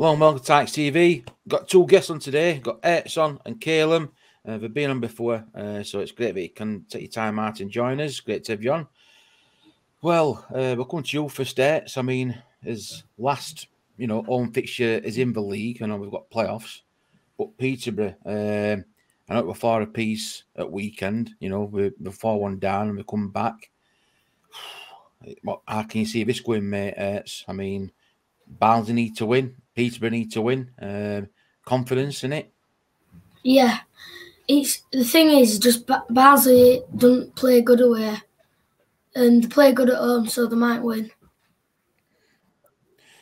Long welcome to Tykes TV. Got two guests on today. Got Ertz on and Calum. Uh, they've been on before, uh, so it's great that you can take your time out and join us. Great to have you on. Well, uh, we'll come to you for Ertz. I mean, his last, you know, home fixture is in the league. I know we've got playoffs, but Peterborough, um, I know we're far a piece at weekend. You know, we're, we're 4 1 down and we come back. How can you see this going, mate? Ertz? I mean, Barnsley need to win. Peterborough need to win. Um, confidence in it. Yeah, it's the thing is just Barnsley don't play good away, and they play good at home, so they might win.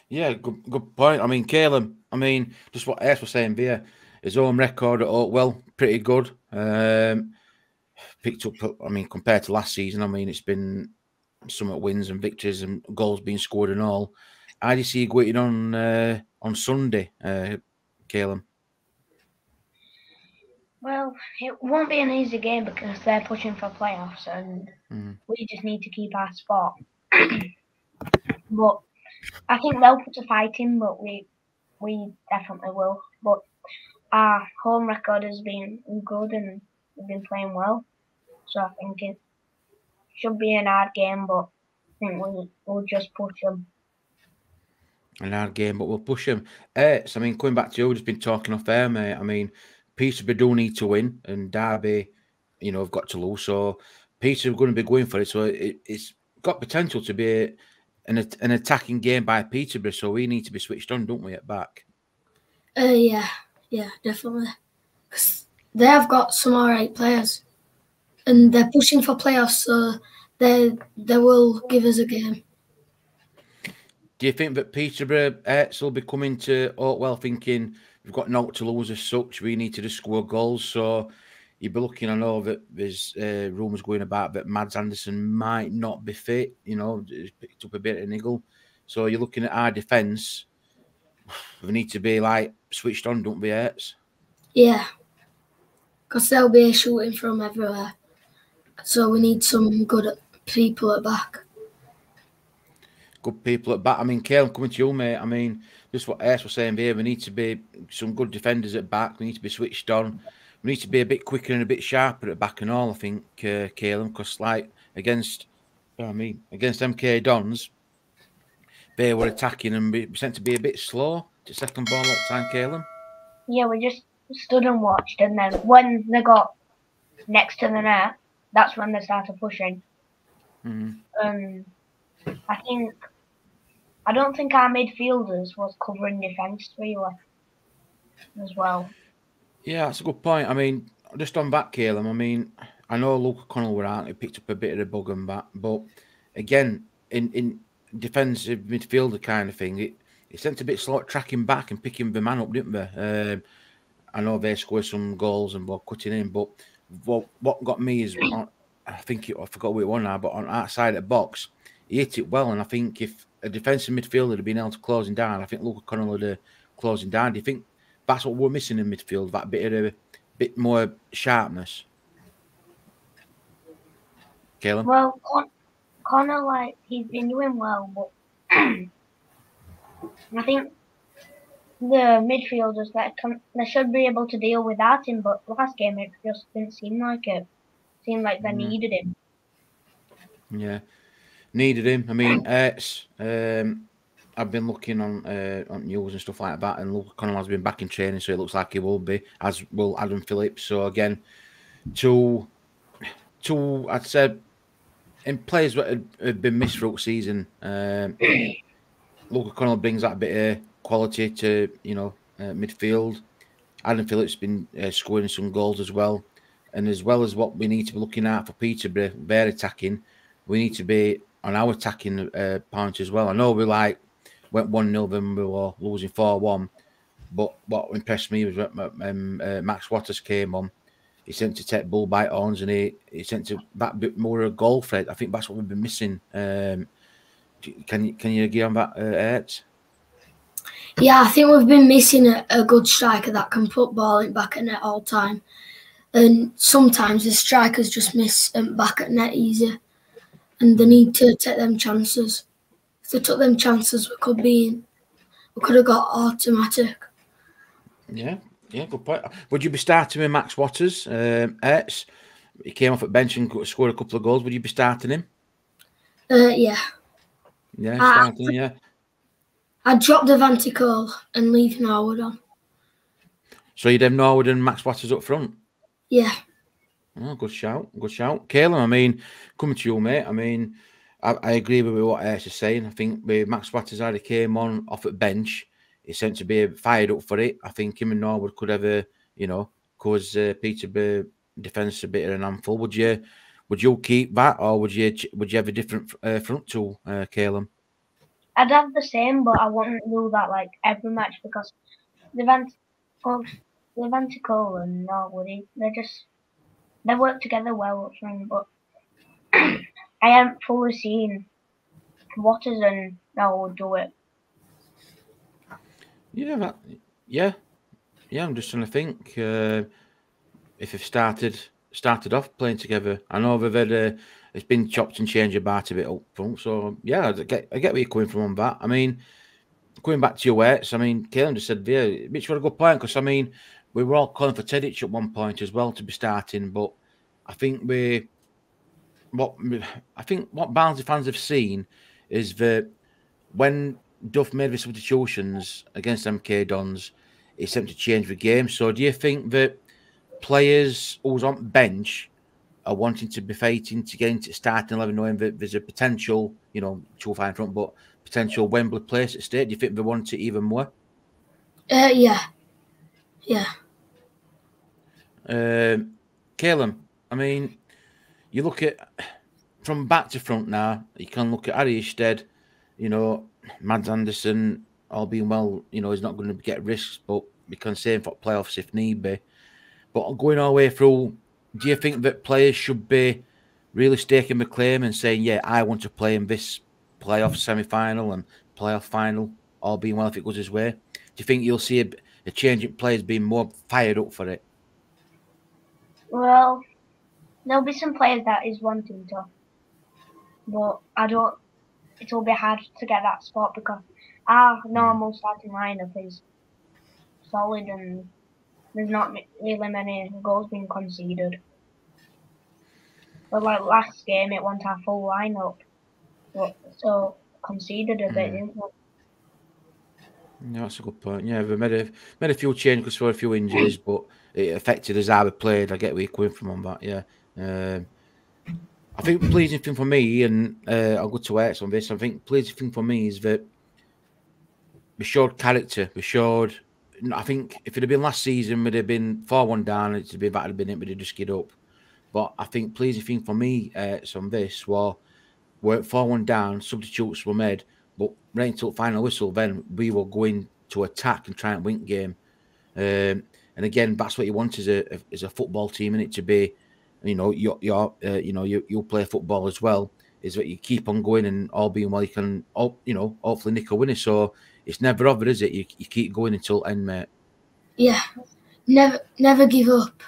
Yeah, good, good point. I mean, Caleb. I mean, just what S was saying there. His home record at Oakwell, pretty good. Um, picked up. I mean, compared to last season, I mean, it's been some wins and victories and goals being scored and all. I you see you going on uh, on Sunday, uh, Caleb? Well, it won't be an easy game because they're pushing for playoffs, and mm. we just need to keep our spot. but I think they'll put a fight in, but we we definitely will. But our home record has been good and we've been playing well, so I think it should be an hard game, but I think we'll, we'll just push them an hard game, but we'll push them. Uh, so, I mean, coming back to you, we've just been talking off air, mate. I mean, Peterborough do need to win, and Derby, you know, have got to lose. So, Peter are going to be going for it. So, it, has got potential to be a, an, an attacking game by Peterborough. So, we need to be switched on, don't we, at back? Uh, yeah, yeah, definitely. They have got some all right players, and they're pushing for playoffs, so they they will give us a game. Do you think that Peterborough Ertz will be coming to Oakwell thinking we've got naught to lose as such, we need to just score goals? So you'd be looking, I know that there's uh, rumours going about that Mads Andersen might not be fit, you know, he's picked up a bit of niggle. So you're looking at our defence. We need to be like switched on, don't we, Ertz? Yeah, because they'll be shooting from everywhere. So we need some good people at back good people at back. I mean, Kale, coming to you, mate. I mean, just what Ace was saying here, we need to be some good defenders at back. We need to be switched on. We need to be a bit quicker and a bit sharper at back and all. I think, uh, Caleb, because like against, I mean, against MK Dons, they were attacking and we sent to be a bit slow to second ball all the time, Caleb. Yeah, we just stood and watched, and then when they got next to the net, that's when they started pushing. Mm. Um, I think I don't think our midfielders was covering defence really as well. Yeah, that's a good point. I mean, just on back, Caleb. I mean, I know Luke Connell were out. He picked up a bit of the bug and back, but again, in in defensive midfielder kind of thing, it it sent a bit slow tracking back and picking the man up, didn't they? Um, I know they scored some goals and were cutting in, but what what got me is I think it, I forgot where it was now, but on outside the box, he hit it well. And I think if a defensive midfielder had been able to close him down, I think Luke Connell would have closed him down. Do you think that's what we're missing in midfield? That bit of a bit more sharpness. Caleb? Well, Con- Connell, like he's been doing well, but I think the midfielders that come, they should be able to deal without him. But last game, it just didn't seem like it. Seemed like they mm. needed him. Yeah, needed him. I mean, it's um, I've been looking on uh, on news and stuff like that, and Luke Connell has been back in training, so it looks like he will be, as will Adam Phillips. So again, two, two, I'd say, in players that had, had been missed throughout season, um, Luke Connell brings that bit of quality to you know uh, midfield. Adam Phillips been uh, scoring some goals as well, and as well as what we need to be looking at for Peterborough, their attacking, we need to be on our attacking uh, point as well. I know we like went one 0 then we were losing four one, but what impressed me was when uh, Max Watters came on. He sent to take bull bite ons and he, he sent to that bit more of a goal threat. I think that's what we've been missing. Um, can you can you agree on that, uh, Ed? Yeah, I think we've been missing a, a good striker that can put ball in back at net all time, and sometimes the strikers just miss um, back at net easier and they need to take them chances. If they took them chances, we could be in, we could have got automatic. Yeah, yeah, good point. Would you be starting with Max Watters? Um, Ertz, he came off at bench and scored a couple of goals. Would you be starting him? Uh, yeah. Yeah, starting, uh, yeah. I'd drop Devante Cole and leave Norwood on. So you'd have Norwood and Max Watters up front? Yeah. Oh, good shout. Good shout. Caleb, I mean, coming to you, mate. I mean, I, I agree with what Ash is saying. I think with Max already came on off at bench, he seemed to be fired up for it. I think him and Norwood could have a, you know, cause uh, Peterborough defence a bit of an handful. Would you, would you keep that, or would you, would you have a different uh, front two, uh, Caleb? I'd have the same, but I wouldn't do that like every match because Levant, Levante and Norwood, they're just they work together well but I haven't fully seen Watters and Norwood do it. Yeah, that, yeah, yeah. I'm just trying to think uh, if they've started started off playing together. I know they've had a, it's been chopped and changed about a bit up front. So yeah, I get I get where you're coming from on that. I mean, going back to your weights, I mean, Kalen just said, yeah, Mitch, what a good point because I mean, we were all calling for Tedic at one point as well to be starting, but I think we what I think what Barnsley fans have seen is that when Duff made the substitutions against MK Dons, it seemed to change the game. So do you think that players who's on bench are wanting to be fighting to get into starting eleven, knowing that there's a potential, you know, two five front, but potential Wembley place at stake? Do you think they want it even more? Uh, yeah, yeah. Um, Caleb, I mean, you look at from back to front now. You can look at Harry Isted, you know, Mads Andersen, all being well, you know, he's not going to get risks, but we can save for playoffs if need be. But going all the way through, do you think that players should be really staking the claim and saying, yeah, I want to play in this playoff semi final and playoff final, all being well if it goes his way? Do you think you'll see a, a change in players being more fired up for it? Well, there'll be some players that is wanting to, but I don't. It'll be hard to get that spot because our normal starting lineup is solid and there's not really many goals being conceded. But like last game, it wasn't our full lineup, but so conceded a bit, mm. didn't we? Yeah, that's a good point. Yeah, we made a made a few changes because for a few injuries, but it affected us how we played. I get where you're coming from on that. Yeah, um, I think the pleasing thing for me, and uh, I'll go to X on this. I think pleasing thing for me is that we showed character. We showed. I think if it had been last season, we'd have been four one down. It'd be that had been it. We'd have just get up. But I think pleasing thing for me, uh, on this, well, we're four one down. Substitutes were made, but right until final whistle, then we were going to attack and try and win game. Um, and again, that's what you want as a as a football team, and it to be you know, you're, you're uh, you know, you, you'll play football as well, is that you keep on going and all being well, you can, all, you know, hopefully nick a winner. So it's never over, is it? You, you keep going until end, mate. Yeah. Never, never give up.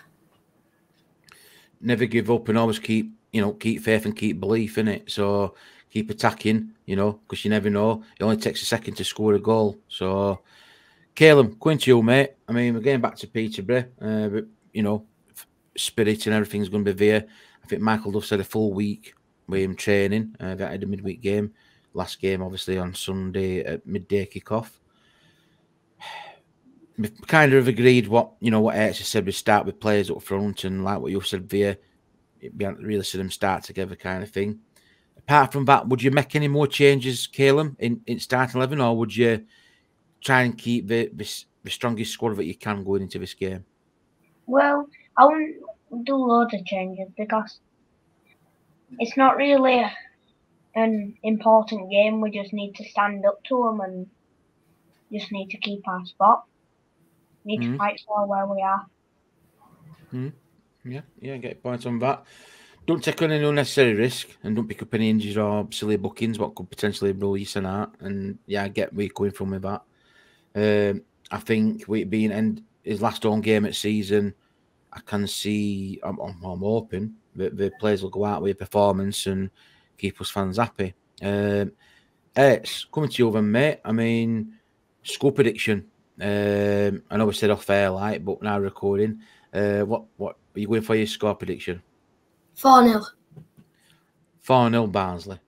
Never give up and always keep, you know, keep faith and keep belief in it. So keep attacking, you know, because you never know. It only takes a second to score a goal. So, Caleb, going to you, mate. I mean, we're getting back to Peterborough, uh, but, you know, spirit and everything's going to be there. I think Michael Duff said a full week with him training. Uh, that had a midweek game. Last game, obviously, on Sunday at midday kickoff. We kind of agreed what you know what Archie said. We start with players up front, and like what you said, haven't really seen them start together, kind of thing. Apart from that, would you make any more changes, Caleb, in, in starting eleven, or would you try and keep the, the the strongest squad that you can going into this game? Well, I won't do loads of changes because it's not really an important game. We just need to stand up to them and just need to keep our spot. Need mm-hmm. to fight for where we are. Mm. Yeah, yeah, get points on that. Don't take on any unnecessary risk and don't pick up any injuries or silly bookings what could potentially rule you and that. And yeah, I get where you're going from with that. Um, I think with it being end his last home game at season, I can see, I'm, I'm, I'm hoping that the players will go out with a performance and keep us fans happy. Um, it's coming to you then, mate. I mean, score prediction. Um, I know we said off air, like, but now recording. Uh, what what are you going for your score prediction? 4 0. 4 0 Barnsley.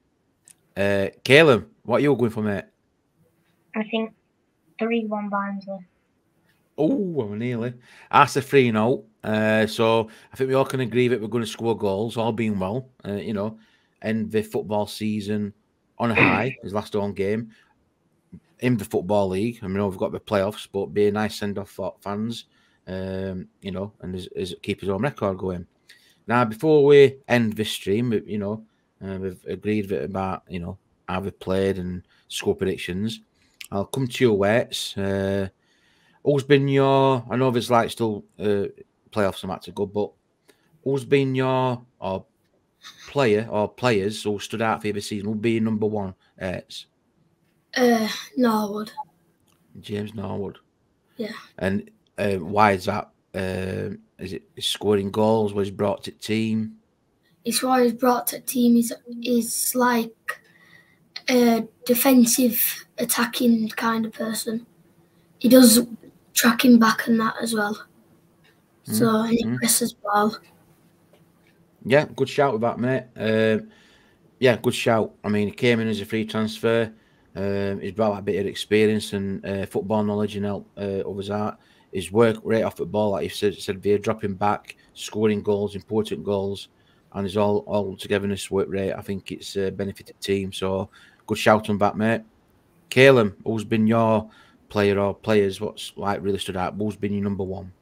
Uh, Caleb, what are you going for, mate? I think 3 1 Barnsley. Oh, nearly. That's a 3 0. Uh, so I think we all can agree that we're going to score goals, all being well. Uh, you know, end the football season on a high, his last home game in the football league. I mean, we've got the playoffs, but be a nice send off for fans, um, you know, and is, is keep his own record going. Now, before we end this stream, you know, uh, we've agreed that about you know how we played and score predictions. I'll come to your weights. Uh, who's been your? I know there's like still uh, playoffs and that to go, but who's been your or player or players who stood out for you this season? Will be number one? It's Uh, Norwood. James Norwood. Yeah. And uh, why is that? Uh, is it scoring goals? Was brought to team? It's what he's brought to the team is is like a defensive attacking kind of person. He does tracking back and that as well. So and he mm. presses well. Yeah, good shout with that, mate. Um, yeah, good shout. I mean, he came in as a free transfer. Um, he's brought a bit of experience and uh, football knowledge and help uh, others out. His work rate off the ball, like you said, said via dropping back, scoring goals, important goals, and he's all all together in this work rate. I think it's uh, benefited the team. So good shout on that, mate. Caleb, who's been your player or players? What's like really stood out? Who's been your number one?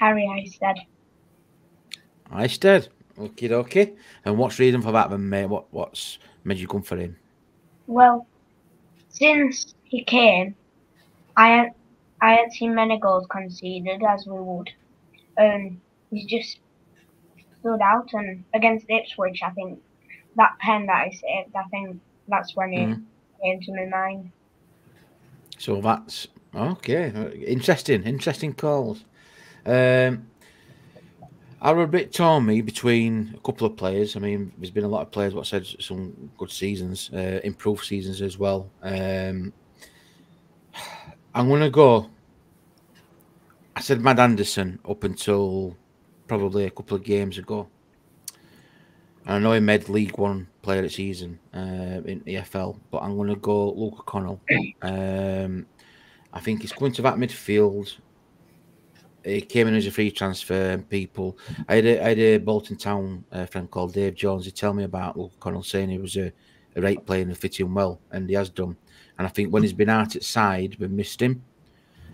Harry Isted. Isted. Okay, okay. And what's the reason for that, then, mate? What what's made you come for him? Well, since he came, I had I had seen many goals conceded as we would. Um, he's just stood out, and against Ipswich, I think that pen that I saved, I think that's when it Mhm. came to my mind. So that's okay. Interesting, interesting calls. Um, I was a bit torn me between a couple of players. I mean, there's been a lot of players what said some good seasons, uh, improved seasons as well. Um, I'm gonna go. I said Mad Andersen up until probably a couple of games ago. I know he made League One Player of the Season uh, in the EFL, but I'm going to go Luke O'Connell. Um, I think he's coming to that midfield. He came in as a free transfer, people. I had a, I had a Bolton Town uh, friend called Dave Jones. He tell me about Luke O'Connell, saying he was a, a right player and fit in well, and he has done. And I think when he's been out at side, we missed him.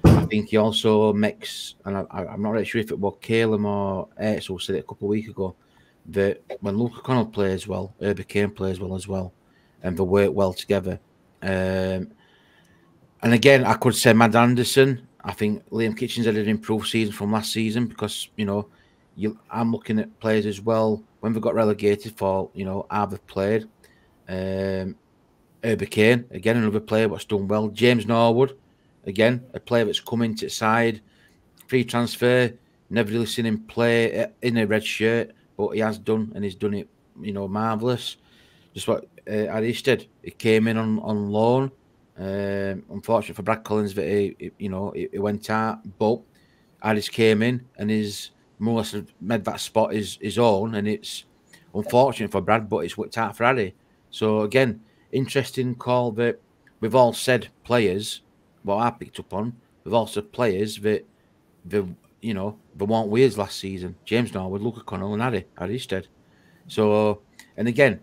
I think he also makes, and I, I'm not really sure if it was Caleb or Ertzel said it a couple of weeks ago, that when Luke O'Connell plays well, Herbie Kane plays well as well, and they work well together. Um, and again, I could say Mad Andersen. I think Liam Kitchens had an improved season from last season because you know, you I'm looking at players as well when they got relegated for you know how they've played. Um, Herbie Kane again, another player that's done well. James Norwood again, a player that's come into the side, free transfer. Never really seen him play uh, in a red shirt, but he has done and he's done it, you know, marvelous. Just what uh, did. he came in on on loan. Um, unfortunate for Brad Collins that he, he- you know, he, he went out, but Aris came in and he's more or less made that spot his, his own, and it's unfortunate for Brad, but it's worked out for Harry. So again, interesting call that we've all said players. What I picked up on, we've said players that the you know they weren't weirds last season. James Norwood, Luke Connell, and Harry Aristid. So and again,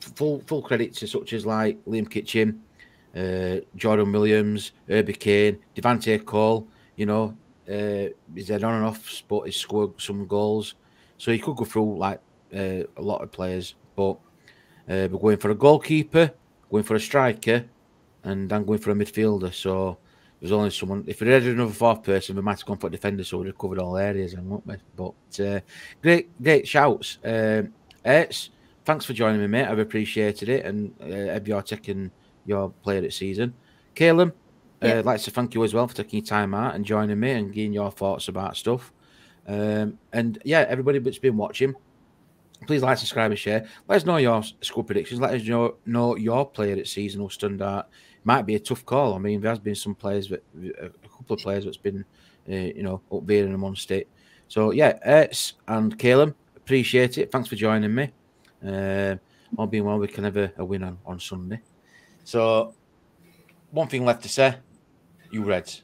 full full credit to such as like Liam Kitchen, uh, Jordan Williams, Herbie Kane, Devante Cole. You know, uh, he's had on and off, but he's scored some goals. So he could go through like uh, a lot of players, but uh, we're going for a goalkeeper, going for a striker, and then going for a midfielder. So there's only someone. If we had another fourth person, we might have gone for a defender, so we'd have covered all areas, and won't we? But uh, great, great shouts. Um, Ertz, thanks for joining me, mate. I've appreciated it, and uh, have your taking your player the season. Caleb, uh, Yeah. I'd like to thank you as well for taking your time out and joining me and getting your thoughts about stuff. Um, and yeah, everybody that's been watching, please like, subscribe, and share. Let us know your score predictions. Let us know, know your player at season will stand out might be a tough call. I mean, there has been some players that a couple of players that's been, uh, you know, up there in amongst it. So yeah, Ertz and Caleb, appreciate it. Thanks for joining me. Uh, all being well, we can have a, a win on, on Sunday. So one thing left to say, you Reds.